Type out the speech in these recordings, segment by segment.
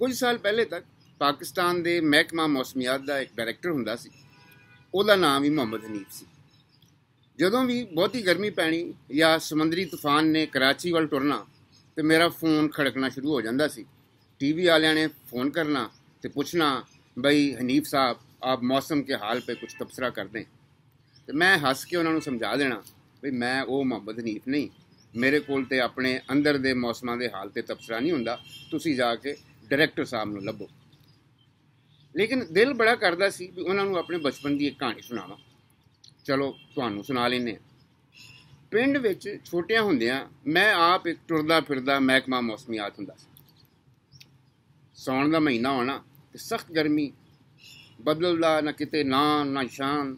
ਕੁਝ ਸਾਲ ਪਹਿਲੇ ਤੱਕ ਪਾਕਿਸਤਾਨ ਦੇ ਮਹਿਕਮਾ ਮੌਸਮੀਆਤ ਦਾ ਇੱਕ ਡਾਇਰੈਕਟਰ ਹੁੰਦਾ ਸੀ। ਉਹਦਾ ਨਾਮ ਵੀ ਮੁਹੰਮਦ ਹਨੀਫ ਸੀ। ਜਦੋਂ ਵੀ ਬਹੁਤੀ ਗਰਮੀ ਪੈਣੀ ਜਾਂ ਸਮੁੰਦਰੀ ਤੂਫਾਨ ਨੇ ਕਰਾਚੀ ਵੱਲ ਟੁਰਨਾ ਤੇ ਮੇਰਾ ਫੋਨ ਖੜਕਣਾ ਸ਼ੁਰੂ ਹੋ ਜਾਂਦਾ ਸੀ। ਟੀਵੀ ਵਾਲਿਆਂ ਨੇ ਫੋਨ ਕਰਨਾ ਤੇ ਪੁੱਛਣਾ, ਬਈ ਹਨੀਫ ਸਾਹਿਬ, ਆਪ ਮੌਸਮ ਕੇ ਹਾਲ ਪੇ ਕੁਝ ਤਬਸਰਾ ਕਰ ਦੇਂ ਤੇ ਮੈਂ ਹੱਸ ਕੇ ਉਹਨਾਂ ਨੂੰ ਸਮਝਾ ਦੇਣਾ ਵੀ ਮੈਂ ਉਹ ਮੁਹੰਮਦ ਹਨੀਫ ਨਹੀਂ। ਮੇਰੇ ਕੋਲ ਤੇ ਆਪਣੇ ਅੰਦਰ ਦੇ ਮੌਸਮਾਂ ਦੇ ਹਾਲ ਤੇ ਤਬਸਰਾ ਨਹੀਂ ਹੁੰਦਾ। ਤੁਸੀਂ ਜਾ ਕੇ ਡਾਇਰੈਕਟਰ ਸਾਹਿਬ ਨੂੰ ਲੱਭੋ। ਲੇਕਿਨ ਦਿਲ ਬੜਾ ਕਰਦਾ ਸੀ ਵੀ ਉਹਨਾਂ ਨੂੰ ਆਪਣੇ ਬਚਪਨ ਦੀ ਇੱਕ ਕਹਾਣੀ ਸੁਣਾਵਾਂ। ਚਲੋ, ਤੁਹਾਨੂੰ ਸੁਣਾ ਲੈਨੇ ਪਿੰਡ ਵਿੱਚ ਛੋਟਿਆਂ ਹੁੰਦਿਆਂ ਮੈਂ ਆਪ ਇੱਕ ਟੁਰਦਾ ਫਿਰਦਾ ਮਹਿਕਮਾ ਮੌਸਮੀਆਤ ਹੁੰਦਾ ਸੀ। ਸੌਣ ਦਾ ਮਹੀਨਾ ਹੋਣਾ ਤੇ ਸਖਤ ਗਰਮੀ। ਬਦਲਦਾ ਨਾ ਕਿਤੇ ਨਾਂ, ਨਾ ਸ਼ਾਨ।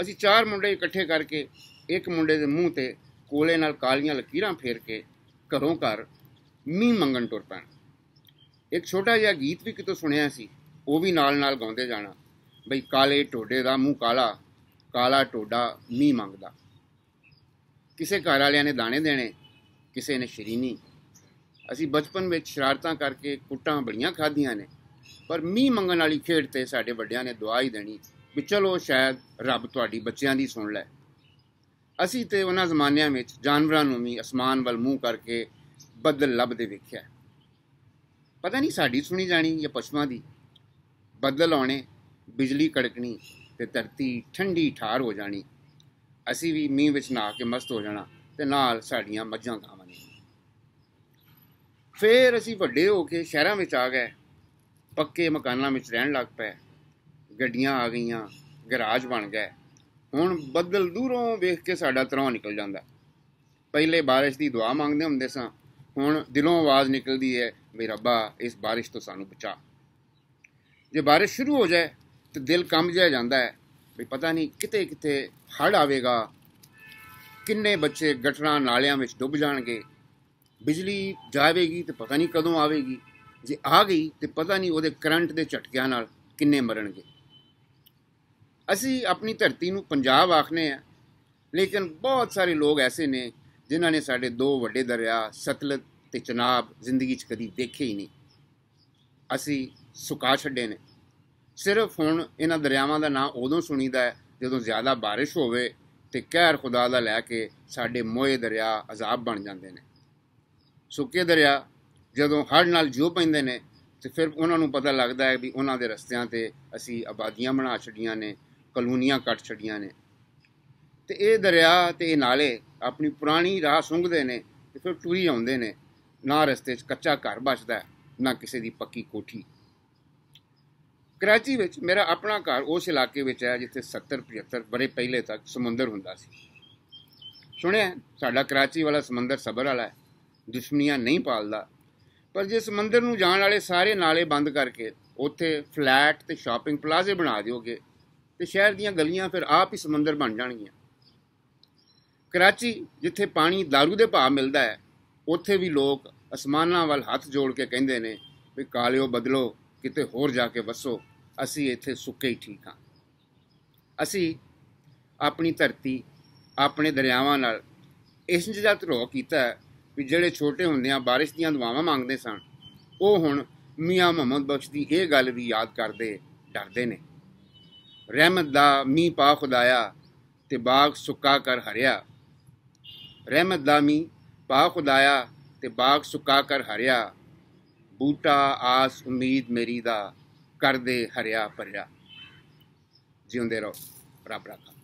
ਅਸੀਂ ਚਾਰ ਮੁੰਡੇ ਇਕੱਠੇ ਕਰਕੇ ਇੱਕ ਮੁੰਡੇ ਦੇ ਮੂੰਹ ਤੇ ਕੋਲੇ ਨਾਲ ਕਾਲੀਆਂ ਲਕੀਰਾਂ ਫੇਰ ਕੇ ਘਰੋਂ ਘਰ ਮੀਂਹ ਮੰਗਣ ਟੁਰ ਪੈਣ। ਇੱਕ ਛੋਟਾ ਜਿਹਾ ਗੀਤ ਵੀ ਕਿਤੋਂ ਸੁਣਿਆ ਸੀ, ਉਹ ਵੀ ਨਾਲ ਨਾਲ ਗਾਉਂਦੇ ਜਾਣਾ। ਬਈ ਕਾਲੇ ਟੋਡੇ ਦਾ ਮੂੰਹ ਕਾਲਾ ਕਾਲਾ ਟੋਡਾ ਮੀਂਹ ਮੰਗਦਾ। ਕਿਸੇ ਘਰ ਵਾਲਿਆਂ ਨੇ ਦਾਣੇ ਦੇਣੇ, ਕਿਸੇ ਨੇ ਸ਼ਰੀਨੀ। ਅਸੀਂ ਬਚਪਨ ਵਿੱਚ ਸ਼ਰਾਰਤਾਂ ਕਰਕੇ ਕੁੱਟਾਂ ਬੜੀਆਂ ਖਾਧੀਆਂ ਨੇ, ਪਰ ਮੀਂਹ ਮੰਗਣ ਵਾਲੀ ਖੇਡ ਤੇ ਸਾਡੇ ਵੱਡਿਆਂ ਨੇ ਦੁਆ ਹੀ ਦੇਣੀ ਵੀ ਚਲੋ ਸ਼ਾਇਦ ਰੱਬ ਤੁਹਾਡੀ ਬੱਚਿਆਂ ਦੀ ਸੁਣ ਲੈ। ਅਸੀਂ ਤੇ ਉਹਨਾਂ ਜ਼ਮਾਨਿਆਂ ਵਿੱਚ ਜਾਨਵਰਾਂ ਨੂੰ ਵੀ ਅਸਮਾਨ ਵੱਲ ਮੂੰਹ ਕਰਕੇ ਬੱਦਲ ਲੱਭਦੇ ਵੇਖਿਆ। ਪਤਾ ਨਹੀਂ ਸਾਡੀ ਸੁਣੀ ਜਾਣੀ ਜਾਂ ਪਸ਼ੂਆਂ ਦੀ। ਬੱਦਲ ਆਉਣੇ, ਬਿਜਲੀ ਕੜਕਣੀ ਤੇ ਧਰਤੀ ਠੰਡੀ ਠਾਰ ਹੋ ਜਾਣੀ। ਅਸੀਂ ਵੀ ਮੀਂਹ ਵਿੱਚ ਨਹਾ ਕੇ ਮਸਤ ਹੋ ਜਾਣਾ ਤੇ ਨਾਲ ਸਾਡੀਆਂ ਮੱਝਾਂ ਗਾਵਾਂ ਨੇ। ਫੇਰ ਅਸੀਂ ਵੱਡੇ ਹੋ ਕੇ ਸ਼ਹਿਰਾਂ ਵਿੱਚ ਆ ਗਏ। ਪੱਕੇ ਮਕਾਨਾਂ ਵਿੱਚ ਰਹਿਣ ਲੱਗ ਪਏ। ਗੱਡੀਆਂ ਆ ਗਈਆਂ, ਗਰਾਜ ਬਣ ਗਏ। ਹੁਣ ਬੱਦਲ ਦੂਰੋਂ ਵੇਖ ਕੇ ਸਾਡਾ ਤਰੋਂ ਨਿਕਲ ਜਾਂਦਾ। ਪਹਿਲੇ ਬਾਰਿਸ਼ ਦੀ ਦੁਆ ਮੰਗਦੇ ਹੁੰਦੇ ਸਾਂ, ਹੁਣ ਦਿਲੋਂ ਆਵਾਜ਼ ਨਿਕਲਦੀ ਹੈ ਵੀ ਰੱਬਾ ਇਸ ਬਾਰਿਸ਼ ਤੋਂ ਸਾਨੂੰ ਬਚਾ। ਜੇ ਬਾਰਿਸ਼ ਸ਼ੁਰੂ ਹੋ ਜਾਏ ਤੇ ਦਿਲ ਕੰਬ ਜਿਹਾ ਜਾਂਦਾ ਹੈ, ਵੀ ਪਤਾ ਨਹੀਂ ਕਿਤੇ ਕਿਤੇ ਹੜ ਆਵੇਗਾ, ਕਿੰਨੇ ਬੱਚੇ ਗਟਰਾਂ ਨਾਲਿਆਂ ਵਿੱਚ ਡੁੱਬ ਜਾਣਗੇ, ਬਿਜਲੀ ਜਾਵੇਗੀ ਤੇ ਪਤਾ ਨਹੀਂ ਕਦੋਂ ਆਵੇਗੀ, ਜੇ ਆ ਗਈ ਤੇ ਪਤਾ ਨਹੀਂ ਉਹਦੇ ਕਰੰਟ ਦੇ ਝਟਕਿਆਂ ਨਾਲ ਕਿੰਨੇ ਮਰਨਗੇ। ਅਸੀਂ ਆਪਣੀ ਧਰਤੀ ਨੂੰ ਪੰਜਾਬ ਆਖਨੇ ਆ ਲੇਕਿਨ ਬਹੁਤ ਸਾਰੇ ਲੋਕ ਐਸੇ ਨੇ ਜਿਨ੍ਹਾਂ ਨੇ ਸਾਡੇ ਦੋ ਵੱਡੇ ਦਰਿਆ ਸਤਲੁਜ ਤੇ ਚਨਾਬ ਜ਼ਿੰਦਗੀ 'ਚ ਕਦੀ ਦੇਖੇ ਹੀ ਨਹੀਂ। ਅਸੀਂ ਸੁਕਾ ਛੱਡੇ ਨੇ। ਸਿਰਫ ਹੁਣ ਇਹਨਾਂ ਦਰਿਆਵਾਂ ਦਾ ਨਾਂ ਉਦੋਂ ਸੁਣੀਦਾ ਹੈ ਜਦੋਂ ਜ਼ਿਆਦਾ ਬਾਰਿਸ਼ ਹੋਵੇ ਤੇ ਕਹਿਰ ਖੁਦਾ ਦਾ ਲੈ ਕੇ ਸਾਡੇ ਮੋਏ ਦਰਿਆ ਅਜ਼ਾਬ ਬਣ ਜਾਂਦੇ ਨੇ। ਸੁੱਕੇ ਦਰਿਆ ਜਦੋਂ ਹੜ ਨਾਲ ਜੋ ਪੈਂਦੇ ਨੇ ਤੇ ਫਿਰ ਉਹਨਾਂ ਨੂੰ ਪਤਾ ਲੱਗਦਾ ਹੈ ਵੀ ਉਹਨਾਂ ਦੇ ਰਸਤਿਆਂ ਤੇ ਅਸੀਂ ਆਬਾਦੀਆਂ ਬਣਾ ਛੱਡੀਆਂ ਨੇ, ਕਲੋਨੀਆਂ ਕੱਟ ਛੱਡੀਆਂ ਨੇ। ਤੇ ਇਹ ਦਰਿਆ ਤੇ ਇਹ ਨਾਲੇ ਆਪਣੀ ਪੁਰਾਣੀ ਰਾਹ ਸੁੰਘਦੇ ਨੇ ਤੇ ਫਿਰ ਟੁਰੀ ਆਉਂਦੇ ਨੇ। ਨਾ ਰਸਤੇ 'ਚ ਕੱਚਾ ਘਰ ਬਚਦਾ ਨਾ ਕਿਸੇ ਦੀ ਪੱਕੀ ਕੋਠੀ। ਕਰਾਚੀ ਵਿੱਚ ਮੇਰਾ ਆਪਣਾ ਘਰ ਉਸ ਇਲਾਕੇ ਵਿੱਚ ਹੈ ਜਿੱਥੇ 70 75 ਬਰੇ ਪਹਿਲੇ ਤੱਕ ਸਮੁੰਦਰ ਹੁੰਦਾ ਸੀ। ਸੁਣਿਆ, ਸਾਡਾ ਕਰਾਚੀ ਵਾਲਾ ਸਮੁੰਦਰ ਸਬਰ ਵਾਲਾ ਹੈ, ਦੁਸ਼ਮਣੀਆਂ ਨਹੀਂ ਪਾਲਦਾ। ਪਰ ਜੇ ਸਮੁੰਦਰ ਨੂੰ ਜਾਣ ਵਾਲੇ ਸਾਰੇ ਨਾਲੇ ਬੰਦ ਕਰਕੇ ਉੱਥੇ ਫਲੈਟ ਤੇ ਸ਼ਾਪਿੰਗ ਪਲਾਜ਼ੇ ਬਣਾ ਦਿਓਗੇ, ਤੇ ਸ਼ਹਿਰ ਦੀਆਂ ਗਲੀਆਂ ਫਿਰ ਆਪ ਹੀ ਸਮੁੰਦਰ ਬਣ ਜਾਣਗੀਆਂ। ਕਰਾਚੀ, ਜਿੱਥੇ ਪਾਣੀ दारू ਦੇ ਭਾਅ ਮਿਲਦਾ ਹੈ ਉੱਥੇ ਵੀ ਲੋਕ ਅਸਮਾਨਾਂ ਵੱਲ ਹੱਥ ਜੋੜ ਕੇ ਕਹਿੰਦੇ ਨੇ ਵੀ ਕਾਲਿਓ ਬਦਲੋ, ਕਿਤੇ ਹੋਰ ਜਾ ਕੇ ਵਸੋ, ਅਸੀਂ ਇੱਥੇ ਸੁੱਕੇ ਹੀ ਠੀਕ ਹਾਂ। ਅਸੀਂ ਆਪਣੀ ਧਰਤੀ, ਆਪਣੇ ਦਰਿਆਵਾਂ ਨਾਲ ਇਸ ਜਿਹਾ ਧਰੋਹ ਕੀਤਾ ਵੀ ਜਿਹੜੇ ਛੋਟੇ ਹੁੰਦਿਆਂ ਬਾਰਿਸ਼ ਦੀਆਂ ਦੁਆਵਾਂ ਮੰਗਦੇ ਸਨ, ਉਹ ਹੁਣ ਮੀਆਂ ਮੁਹੰਮਦ ਬਖਸ਼ ਦੀ ਇਹ ਗੱਲ ਵੀ ਯਾਦ ਕਰਦੇ, ਡਰਦੇ ਨੇ। ਰਹਿਮਤ ਦਾ ਮੀਂਹ ਪਾ ਖੁਦਾਇਆ ਤੇ ਬਾਗ ਸੁੱਕਾ ਕਰ ਹਰਿਆ। ਰਹਿਮਤ ਦਾ ਮੀਂਹ ਪਾ ਖੁਦਾਇਆ ਤੇ ਬਾਗ ਸੁੱਕਾ ਕਰ ਹਰਿਆ। ਬੂਟਾ ਆਸ ਉਮੀਦ ਮੇਰੀ ਦਾ, ਕਰਦੇ ਹਰਿਆ ਭਰਿਆ। ਜਿਉਂਦੇ ਰਹੋ। ਰੱਬ ਰੱਖਾ।